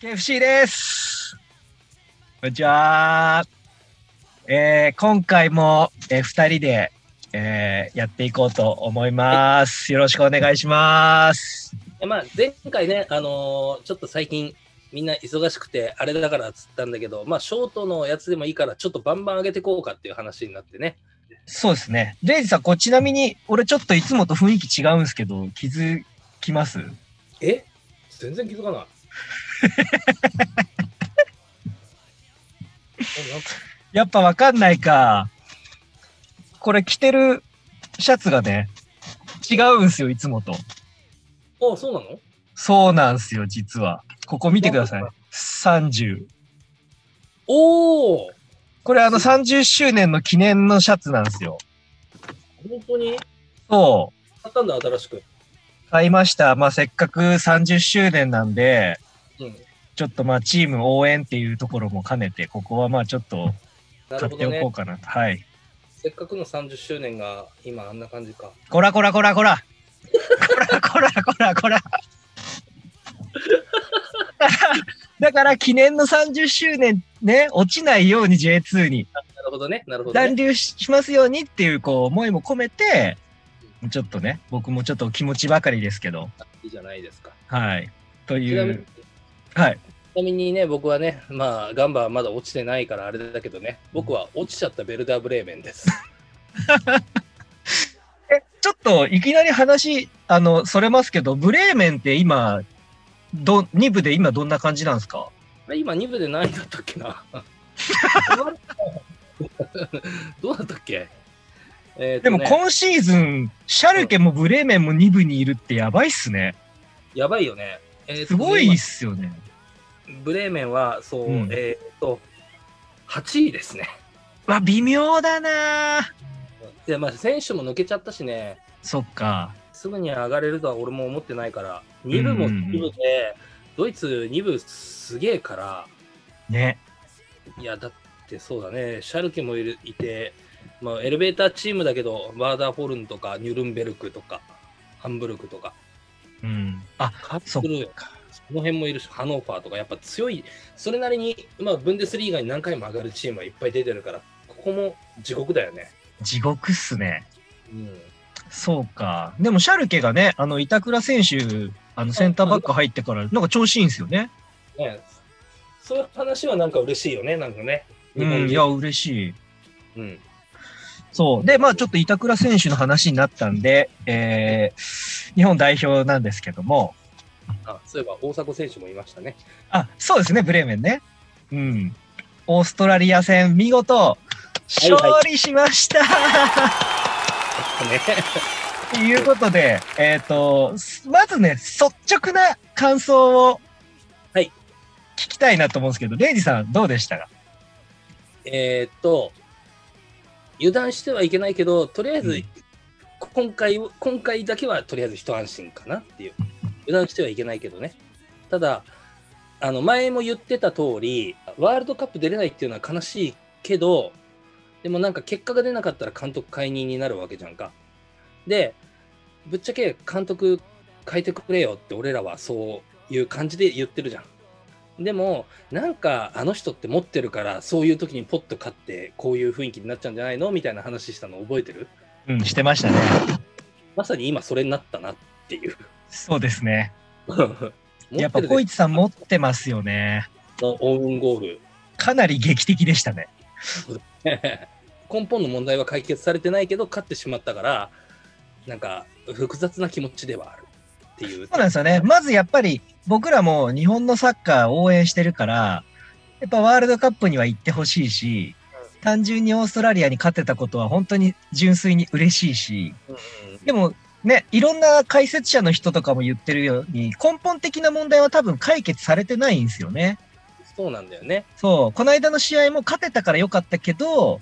KFC です。こんにちは。えー、今回も、えー、2人で、えー、やっていこうと思います。よろしくお願いします。でまあ、前回ね、あのーちょっと最近みんな忙しくてあれだからっつったんだけど、まあ、ショートのやつでもいいからちょっとバンバン上げてこうかっていう話になってね。そうですね。レイジさん、これちなみに、俺ちょっといつもと雰囲気違うんですけど、気づきます？え？全然気づかない。やっぱわかんないか。これ着てるシャツがね、違うんすよ、いつもと。あ、そうなの？そうなんすよ、実は。ここ見てください。30。おおこれあの30周年の記念のシャツなんですよ。本当に？そう。買ったんだ、新しく。買いました。まあ、せっかく30周年なんで、うん、ちょっとまあ、チーム応援っていうところも兼ねて、ここはまあ、ちょっと買っておこうかなと。なね、はい。せっかくの30周年が今あんな感じか。こらこらこらこらこらこらこらこらだから記念の30周年ね、落ちないように J2 に。なるほどね、なるほど、ね、残留しますようにっていうこう思いも込めて、ちょっとね、僕もちょっと気持ちばかりですけど、いいじゃないですか。はい。という、はい。ちなみにね、僕はね、まあ、ガンバはまだ落ちてないからあれだけどね、僕は落ちちゃったベルダーブレーメンです。え、ちょっといきなり話、あの、それますけど、ブレーメンって今、ど、2部で今どんな感じなんですか？今2部で何位だったっけな どうだったっけ、えーとねでも今シーズン、シャルケもブレーメンも2部にいるってやばいっすね。やばいよね。えーすごいっすよね。今ブレーメンは、そう、うんえっ、と、8位ですね。わ、微妙だなで、まあ、選手も抜けちゃったしね、そっか。すぐに上がれるとは俺も思ってないから、2部も2部で、ドイツ2部すげえから、ね。いや、だってそうだね、シャルケもいるいて、まあ、エレベーターチームだけど、ワーダーフォルンとか、ニュルンベルクとか、ハンブルクとか、うん。あ、そその辺もいるし、ハノーファーとか、やっぱ強い、それなりに、まあ、ブンデスリーガに何回も上がるチームはいっぱい出てるから、ここも地獄だよね。地獄っすね。うん。そうか。でもシャルケがね、あの、板倉選手、あの、センターバック入ってから、なんか調子いいんですよね。ねそういう話はなんか嬉しいよね、なんかね。うん、いや、嬉しい。うん。そう。で、まあちょっと板倉選手の話になったんで、えー、日本代表なんですけども、あ、そういえば大迫選手もいましたね。あ、そうですね、ブレーメンね。うん。オーストラリア戦、見事、勝利しました、ね。ということで、えっ、と、まずね、率直な感想を、はい。聞きたいなと思うんですけど、レイジさんどうでしたか？えーっと、油断してはいけないけど、とりあえず、うん今回を、今回だけはとりあえず一安心かなっていう。油断してはいけないけどね。ただ、あの前も言ってた通り、ワールドカップ出れないっていうのは悲しいけど、でもなんか結果が出なかったら監督解任になるわけじゃんか。で、ぶっちゃけ監督変えてくれよって俺らはそういう感じで言ってるじゃん。でも、なんかあの人って持ってるから、そういう時にポッと勝って、こういう雰囲気になっちゃうんじゃないのみたいな話したの覚えてる？うん、してましたね。まさに今それになったなっていう。そうですね。やっぱ、小市さん持ってますよね。のオウンゴール。かなり劇的でしたね。根本の問題は解決されてないけど、勝ってしまったから、なんか複雑な気持ちではあるっていう。そうなんですよね。まずやっぱり僕らも日本のサッカーを応援してるから、やっぱワールドカップには行ってほしいし、単純にオーストラリアに勝てたことは本当に純粋に嬉しいし、うんでもね、いろんな解説者の人とかも言ってるように、根本的な問題は多分解決されてないんですよね。そうなんだよね。そう、この間の試合も勝てたから良かったけど、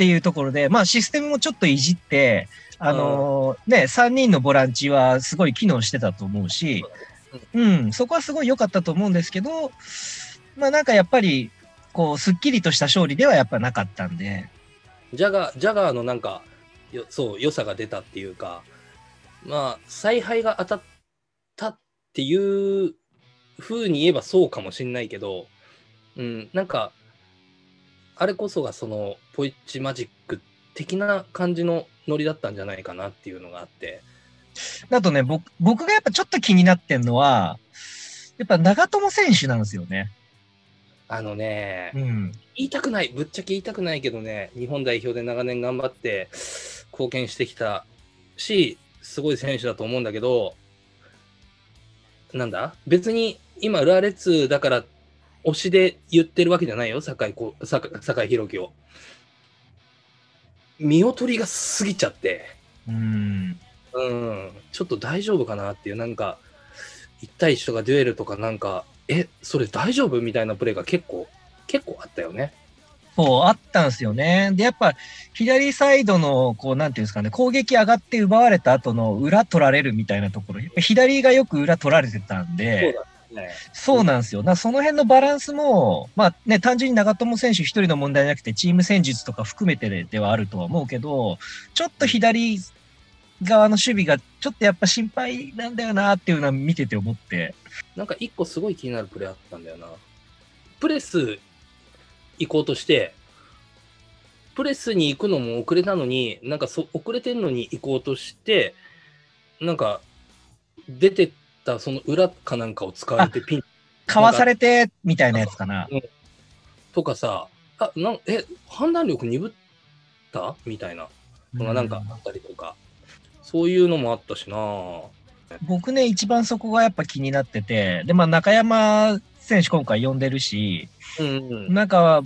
っていうところで、まあシステムもちょっといじって、あのーね、3人のボランチはすごい機能してたと思うし、うん、そこはすごい良かったと思うんですけど、まあなんかやっぱり、こう、すっきりとした勝利ではやっぱなかったんで、ジャガー、ジャガーのなんか、よそう、良さが出たっていうか、まあ、采配が当たったっていう風に言えばそうかもしんないけど、うん、なんか、あれこそがそのポイッチマジック的な感じのノリだったんじゃないかなっていうのがあって、あとね、僕、僕がやっぱちょっと気になってんのは、やっぱ長友選手なんですよね。あのね、うん。言いたくない、ぶっちゃけ言いたくないけどね、日本代表で長年頑張って貢献してきたし、すごい選手だと思うんだけど、なんだ？別に今、浦和レッズだから推しで言ってるわけじゃないよ、酒井宏樹を。見劣りが過ぎちゃって、うん。うん、ちょっと大丈夫かなっていう、なんか、1対1とかデュエルとかなんか、え、それ大丈夫みたいなプレーが結構、結構あったよね。そう、あったんですよね。で、やっぱ、左サイドの、こう、なんていうんですかね、攻撃上がって奪われた後の裏取られるみたいなところ、やっぱ左がよく裏取られてたんで、ね。そうなんですよ。だからその辺のバランスも、まあね、単純に長友選手一人の問題じゃなくて、チーム戦術とか含めてでではあるとは思うけど、ちょっと左側の守備がちょっとやっぱ心配なんだよなっていうのは見てて思って。なんか一個すごい気になるプレーあったんだよな。プレス行こうとして、プレスに行くのも遅れたのに、なんかそ遅れてんのに行こうとして、なんか出てったその裏かなんかを使われてピン。かわされて、みたいなやつかな。とかさ、あなんえ、判断力鈍った？みたいな。のがなんかあったりとか、そういうのもあったしな。僕ね、一番そこがやっぱ気になってて、で、まあ中山選手今回呼んでるし、うんうん。なんか、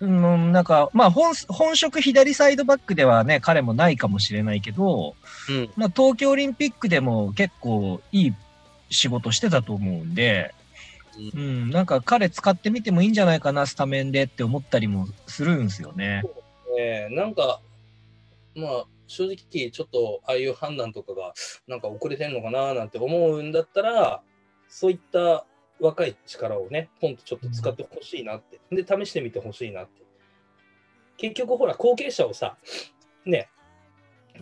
うん、なんか、まあ本、本職左サイドバックではね、彼もないかもしれないけど、うんまあ東京オリンピックでも結構いい仕事してたと思うんで、うん、なんか彼使ってみてもいいんじゃないかな、スタメンでって思ったりもするんですよね。えーなんか、まあ、正直、ちょっと、ああいう判断とかが、なんか遅れてんのかななんて思うんだったら、そういった若い力をね、ポンとちょっと使ってほしいなって。で、試してみてほしいなって。結局、ほら、後継者をさ、ね、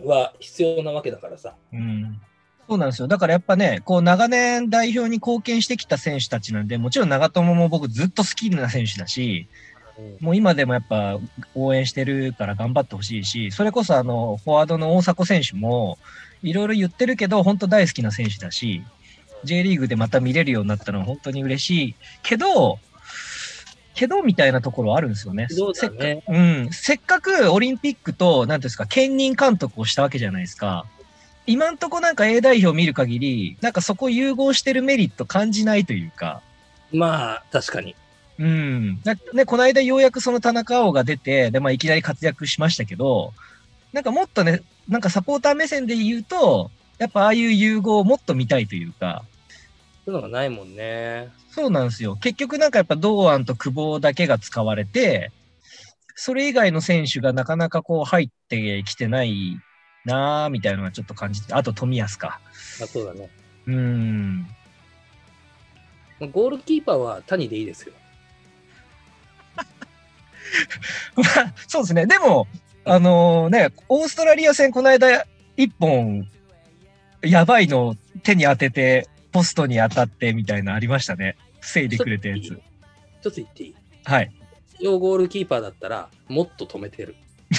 は必要なわけだからさ。うん。そうなんですよ。だからやっぱね、こう長年代表に貢献してきた選手たちなんで、もちろん長友も僕ずっと好きな選手だし、もう今でもやっぱ応援してるから頑張ってほしいし、それこそあの、フォワードの大迫選手も、いろいろ言ってるけど、本当大好きな選手だし、J リーグでまた見れるようになったのは本当に嬉しいけど、けどみたいなところはあるんですよね。そうだね。うん、せっかくオリンピックと、なんですか、兼任監督をしたわけじゃないですか。今んとこなんか A 代表見る限り、なんかそこ融合してるメリット感じないというか、まあ、確かに。うん。だね、この間ようやくその田中碧が出て、で、まあいきなり活躍しましたけど、なんかもっとね、なんかサポーター目線で言うと、やっぱああいう融合をもっと見たいというか、そういうのがないもんね。そうなんですよ。結局なんかやっぱ堂安と久保だけが使われて、それ以外の選手がなかなかこう入ってきてないなぁ、みたいなのがちょっと感じて、あと冨安か。あそうだね。うーん。ゴールキーパーは谷でいいですよ。まあ、そうですね。でも、あのね、オーストラリア戦この間一本、やばいの手に当てて、ポストに当たってみたいなのありましたね。防いでくれたやつ。一つ言っていい？はい。要ゴールキーパーだったら、もっと止めてる。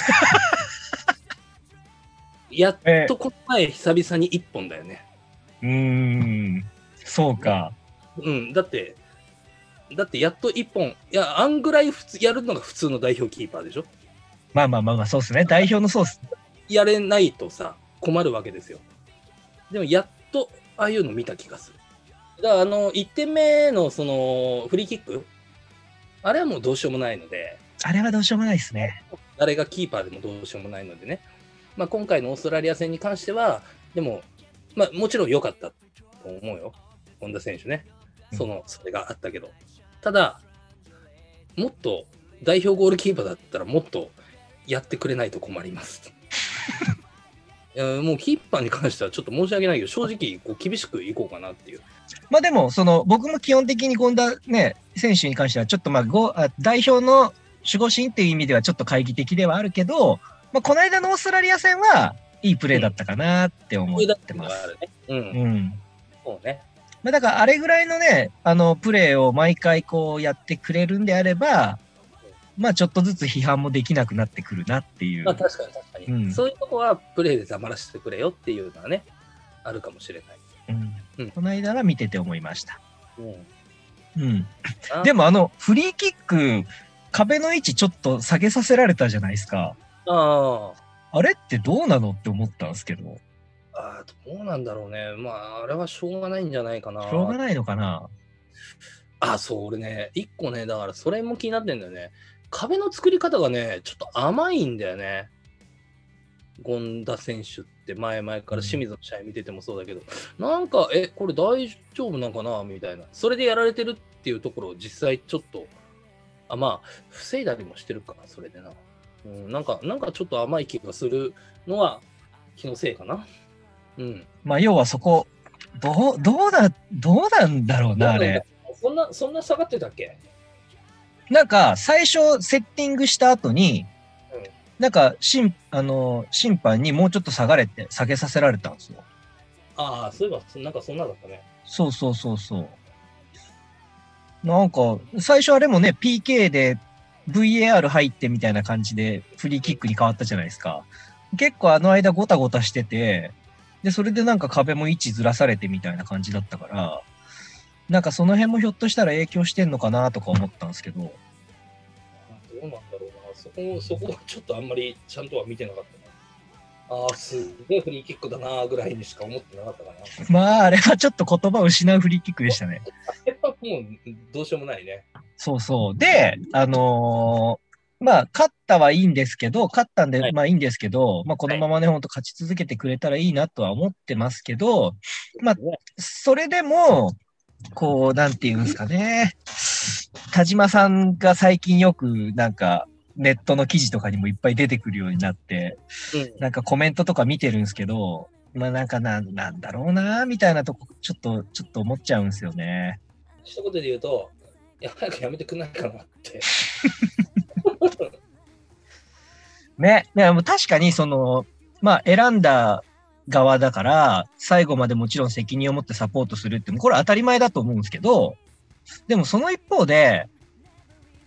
やっとこの前、久々に1本だよね。うーん。そうか。うん、だって、だってやっと1本、いや、あんぐらい普通やるのが普通の代表キーパーでしょ？まあまあまあまあ、そうですね。代表のそうっす。やれないとさ、困るわけですよ。でも、やっと、ああいうの見た気がする。だから、あの、1点目の、その、フリーキック、あれはもうどうしようもないので、あれはどうしようもないですね。誰がキーパーでもどうしようもないのでね、まあ、今回のオーストラリア戦に関しては、でも、まあ、もちろん良かったと思うよ、本田選手ね、そのそれがあったけど、ただ、もっと代表ゴールキーパーだったら、もっとやってくれないと困ります。いやもうキーパーに関してはちょっと申し訳ないけど、正直こう厳しくいこうかなっていう。まあでも、その、僕も基本的に権田ね、選手に関しては、ちょっとまあ、ごあ代表の守護神っていう意味ではちょっと懐疑的ではあるけど、まあ、この間のオーストラリア戦は、いいプレーだったかなって思ってます。うん、うん。そうね。まあ、だからあれぐらいのね、あの、プレーを毎回こうやってくれるんであれば、まあちょっとずつ批判もできなくなってくるなっていう。まあ確かに確かに、うんそういうとこはプレーで黙らせてくれよっていうのはね、あるかもしれない。うんうんこの間は見てて思いました。うんうん。あでもあの、フリーキック、壁の位置ちょっと下げさせられたじゃないですか。ああれってどうなのって思ったんですけど、あどうなんだろうね。まあ、あれはしょうがないんじゃないかな。しょうがないのかな。あ、そう、俺ね、一個ね、だからそれも気になってんだよね。壁の作り方がね、ちょっと甘いんだよね。権田選手って前々から清水の試合見ててもそうだけど、なんか、え、これ大丈夫なんかな？みたいな。それでやられてるっていうところを実際ちょっと、あ、まあ、防いだりもしてるかな、それでな。うん、なんか、なんかちょっと甘い気がするのは気のせいかな。うん。まあ要はそこ、どう、どうだ、どうなんだろうな、あれ。そんな、そんな下がってたっけ？なんか最初セッティングした後に、うんなんか審あの審判にもうちょっと下がれって下げさせられたんですよ。ああ、そういえば、そなんかそんなだったね。そうそうそうそう。なんか、最初あれもね、PK で VAR 入ってみたいな感じでフリーキックに変わったじゃないですか。結構あの間ごたごたしてて、で、それでなんか壁も位置ずらされてみたいな感じだったから、なんかその辺もひょっとしたら影響してんのかなとか思ったんですけど、どうなんだろうな。そこ、そこはちょっとあんまりちゃんとは見てなかったな。ああ、すげえフリーキックだなぐらいにしか思ってなかったかな。まああれはちょっと言葉を失うフリーキックでしたね。あれはもうどうしようもないね。そうそう。で、あのーまあ、勝ったはいいんですけど、勝ったんで、はいまあいいんですけど、まあこのままね、ほんと勝ち続けてくれたらいいなとは思ってますけど、まあねそれでも、こう、なんていうんですかね。田島さんが最近よく、なんか、ネットの記事とかにもいっぱい出てくるようになって、うんなんかコメントとか見てるんですけど、まあなんかなんなんだろうな、みたいなとこ、ちょっと、ちょっと思っちゃうんですよね。一言で言うと、いや、早くやめてくんないかなって。ね、いやもう確かにその、まあ選んだ側だから、最後までもちろん責任を持ってサポートするって、これ当たり前だと思うんですけど、でもその一方で、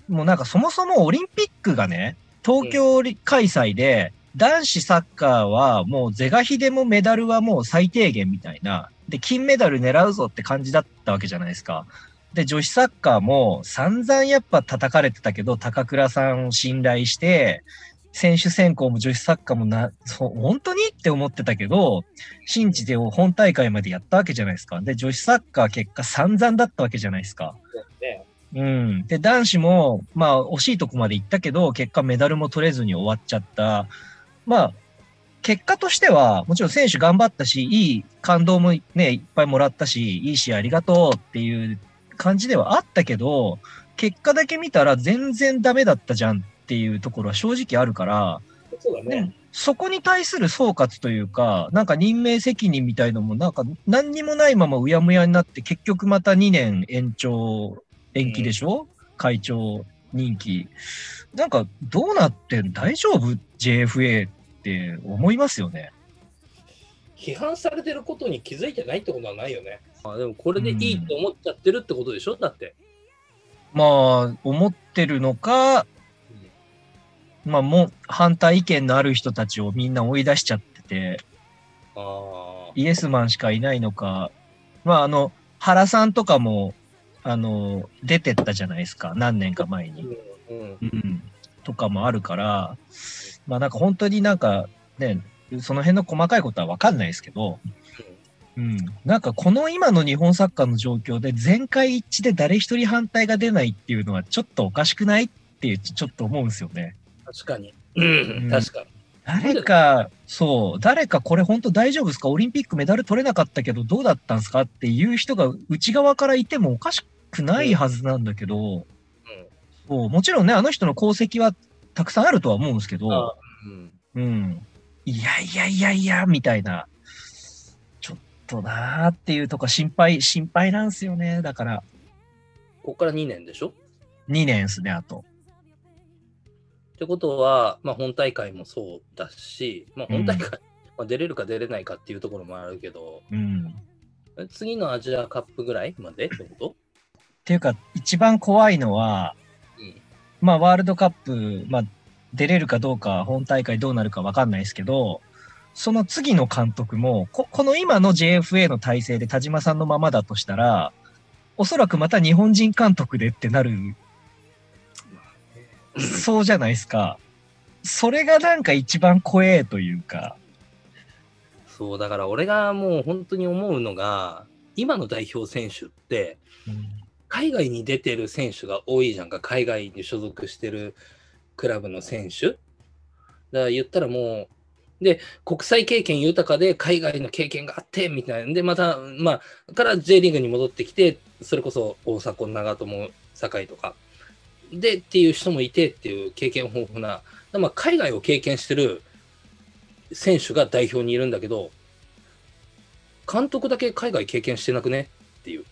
もうなんかそもそもオリンピックがね、東京開催で、男子サッカーはもう是が非でもメダルはもう最低限みたいな、で、金メダル狙うぞって感じだったわけじゃないですか。で、女子サッカーも散々やっぱ叩かれてたけど、高倉さんを信頼して、選手選考も女子サッカーもな、そう、本当にって思ってたけど、新地で本大会までやったわけじゃないですか。で、女子サッカー結果散々だったわけじゃないですか。ねうん。で、男子も、まあ、惜しいとこまで行ったけど、結果メダルも取れずに終わっちゃった。まあ、結果としては、もちろん選手頑張ったし、いい感動もね、いっぱいもらったし、いい試合ありがとうっていう感じではあったけど、結果だけ見たら全然ダメだったじゃんっていうところは正直あるから、そうだね。そこに対する総括というか、なんか任命責任みたいのもなんか何にもないままうやむやになって結局また2年延長、延期でしょ、会長任期。なんかどうなってん？大丈夫 ?JFA って思いますよね。批判されてることに気づいてないってことはないよね。あでもこれでいいって思っちゃってるってことでしょ？だって。まあ、思ってるのか、まあもう反対意見のある人たちをみんな追い出しちゃってて、ああ。イエスマンしかいないのか、まああの、原さんとかも、あの、出てったじゃないですか、何年か前に。うんうんうん。とかもあるから、まあなんか本当になんかね、その辺の細かいことはわかんないですけど、うん。なんかこの今の日本サッカーの状況で全会一致で誰一人反対が出ないっていうのはちょっとおかしくないっていうちょっと思うんですよね。確かに。うん、確かに。誰か、そう、誰かこれ本当大丈夫ですか？オリンピックメダル取れなかったけどどうだったんですか？っていう人が内側からいてもおかしくないはずなんだけど、そうもちろんね、あの人の功績はたくさんあるとは思うんですけあど、うんうん。いやいやいやいや、みたいな。ちょっとなーっていうとこ心配、心配なんですよね。だから、ここから2年でしょ？2年ですね、あと。ってことは、まあ、本大会もそうだし、まあ、本大会、まあ、出れるか出れないかっていうところもあるけど、うん。次のアジアカップぐらいまでってこと？っていうか、一番怖いのは、うん。まあ、ワールドカップ、まあ、出れるかどうか、本大会どうなるかわかんないですけど、その次の監督も、ここの今の JFA の体制で田島さんのままだとしたら、おそらくまた日本人監督でってなる、そうじゃないですか。それがなんか一番怖えというか、そう、だから俺がもう本当に思うのが、今の代表選手って、海外に出てる選手が多いじゃんか、海外に所属してるクラブの選手。だから言ったらもう、で、国際経験豊かで海外の経験があって、みたいな。で、また、まあ、から J リーグに戻ってきて、それこそ大迫、長友、酒井とか。で、っていう人もいてっていう経験豊富な、まあ、海外を経験してる選手が代表にいるんだけど、監督だけ海外経験してなくね？っていう。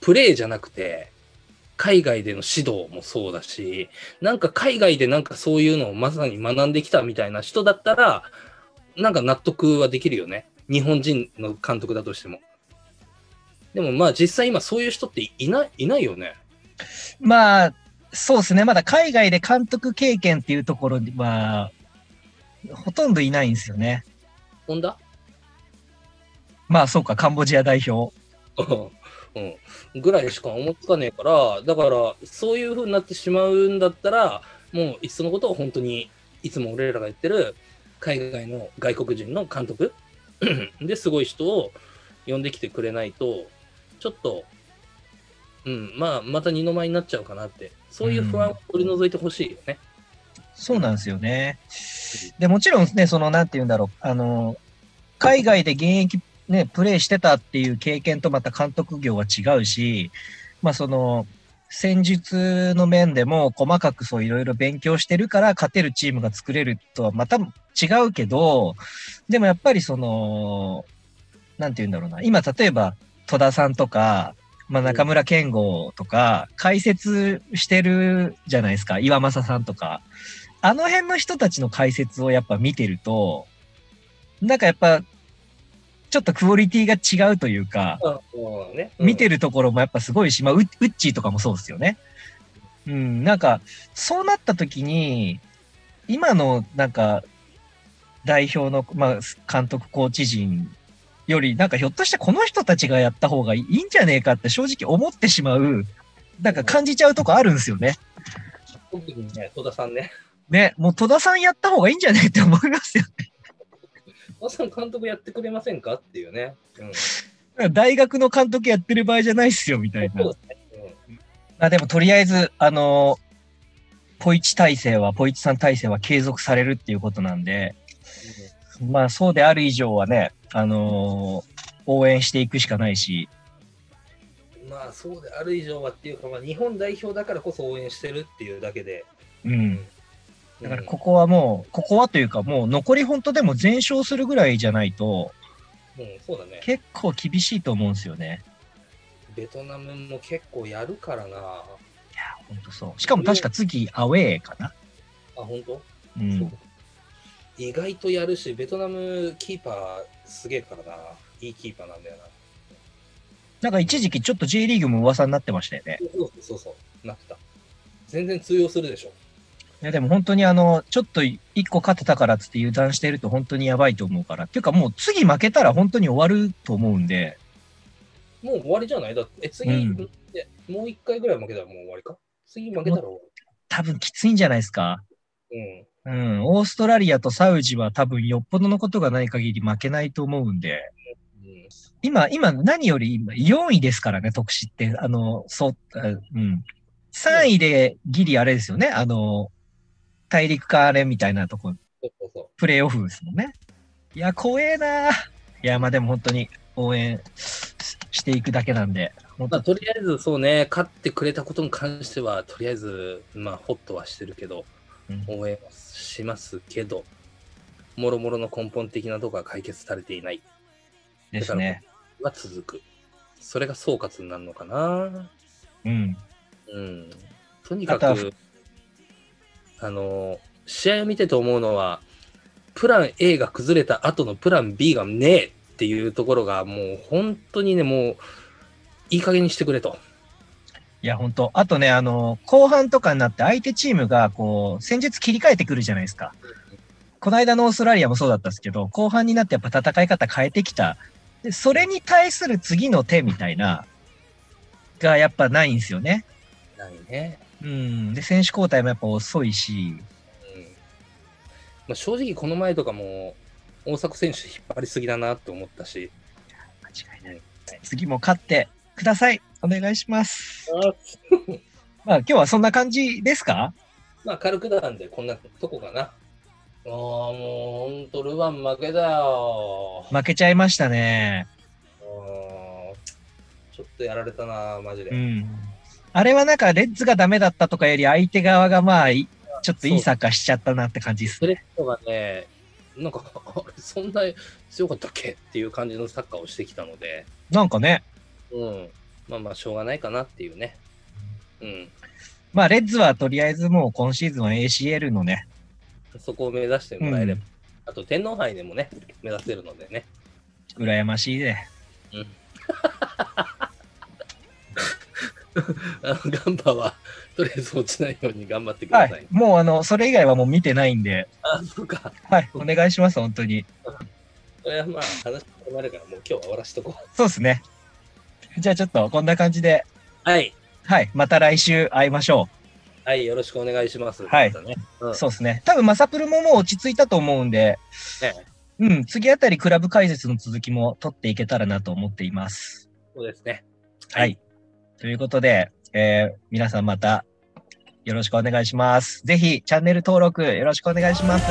プレーじゃなくて、海外での指導もそうだし、なんか海外でなんかそういうのをまさに学んできたみたいな人だったら、なんか納得はできるよね。日本人の監督だとしても。でもまあ実際今そういう人っていないいないよね。まあ、そうですね。まだ海外で監督経験っていうところは、ほとんどいないんですよね。ほんだ？まあ、そうか、カンボジア代表。うん、ぐらいしか思いつかねえから、だから、そういう風になってしまうんだったら、もういっそのことを本当に、いつも俺らが言ってる、海外の外国人の監督 ですごい人を呼んできてくれないと、ちょっと、うん、まあ、また二の舞になっちゃうかなって、そういう不安を取り除いてほしいよね。そうなんですよね。で、もちろんね、その、なんて言うんだろう、あの、海外で現役ね、プレーしてたっていう経験とまた監督業は違うし、まあその、戦術の面でも細かくそういろいろ勉強してるから勝てるチームが作れるとはまた違うけど、でもやっぱりその、なんて言うんだろうな、今例えば戸田さんとか、まあ中村健吾とか解説してるじゃないですか、岩政さんとか。あの辺の人たちの解説をやっぱ見てると、なんかやっぱ、ちょっとクオリティが違うというか、うんね見てるところもやっぱすごいし、まあ、ウッチーとかもそうですよね。うん、なんか、そうなった時に、今のなんか、代表の、まあ、監督、コーチ陣より、なんかひょっとしてこの人たちがやった方がいいんじゃねえかって正直思ってしまう、なんか感じちゃうとこあるんですよね。特にね、戸田さんね。ね、もう戸田さんやった方がいいんじゃねえって思いますよね。戸田さん監督やってくれませんかっていうね。うん大学の監督やってる場合じゃないっすよ、みたいなあでもとりあえず、あの、ポイチ体制は、ポイチさん体制は継続されるっていうことなんで、まあそうである以上はね、あの応援していくしかないし、まあそうである以上はっていうか、まあ、日本代表だからこそ応援してるっていうだけで。うん。だからここはもう、ここはというかもう残り本当でも全勝するぐらいじゃないと、うん、そうだね。結構厳しいと思うんですよね。ベトナムも結構やるからな。あ、いや、本当そう。しかも確か次、アウェーかな。本当、う。そうん意外とやるし、ベトナムキーパーすげえからな。いいキーパーなんだよな。なんか一時期ちょっと J リーグも噂になってましたよね。そうそうそう、なってた。全然通用するでしょ。いやでも本当にあの、ちょっと一個勝てたからっつって油断してると本当にやばいと思うから。っていうかもう次負けたら本当に終わると思うんで、もう終わりじゃない？だって、え、次、うんえもう一回ぐらい負けたらもう終わりか？次負けたら終わ多分きついんじゃないですか。り。うん。オーストラリアとサウジは多分よっぽどのことがない限り負けないと思うんで。今、今何より今4位ですからね、特使って。あの、そう、あうん。3位でギリあれですよね。あの、大陸間あれみたいなとこ、プレイオフですもんね。いや、怖えないや、まあでも本当に応援ししていくだけなんで。まあ、当とりあえずそうね、勝ってくれたことに関しては、とりあえず、まあ、ホッとはしてるけど、うん応援はしますけど、もろもろの根本的なところが解決されていないですね。は続く。それが総括になるのかな。うん。うん。とにかく、あの、試合を見てて思うのは、プラン A が崩れた後のプラン B がねえっっていうところが、もう本当にね、もう、いい加減にしてくれと。いや、本当あとね、あの、後半とかになって相手チームが、こう、戦術切り替えてくるじゃないですか。この間のオーストラリアもそうだったんですけど、後半になってやっぱ戦い方変えてきた。で、それに対する次の手みたいな、がやっぱないんですよね。ないね。うん。で、選手交代もやっぱ遅いし、うんまあ、正直この前とかも大迫選手引っ張りすぎだなって思ったし、間違いない。次も勝ってください。お願いします。まあ今日はそんな感じですか？まあ軽くなんでこんなとこかな。ああ、もうほんとルヴァン負けだよ。負けちゃいましたね。うんちょっとやられたな、マジで。うん。あれはなんかレッズがダメだったとかより相手側がまあいちょっといいサッカーしちゃったなって感じですセレね。ットがね、なんか、そんな強かったっけ？っていう感じのサッカーをしてきたので、なんかね、うん。まあまあ、しょうがないかなっていうね。うん。まあレッズはとりあえずもう今シーズンは ACL のね、そこを目指してもらえれば。うんあと、天皇杯でもね、目指せるのでね。羨ましいで。うん。あ のガンバは、とりあえず落ちないように頑張ってください。はい。もうあの、それ以外はもう見てないんで、あ、そうか。はい。お願いします、本当に。それはまあ、話になるから、もう今日は終わらしとこそうですね。じゃあちょっとこんな感じで、う。はい。はい。また来週会いましょはい、よろしくお願いします。はいね。うんう。そうですね。多分マサプルももう落ち着いたと思うんで、ねうん。次あたりクラブ解説の続きも取っていけたらなと思っています。そうですね。はい。ということで、えー皆さんまたよろしくお願いします。ぜひチャンネル登録よろしくお願いします。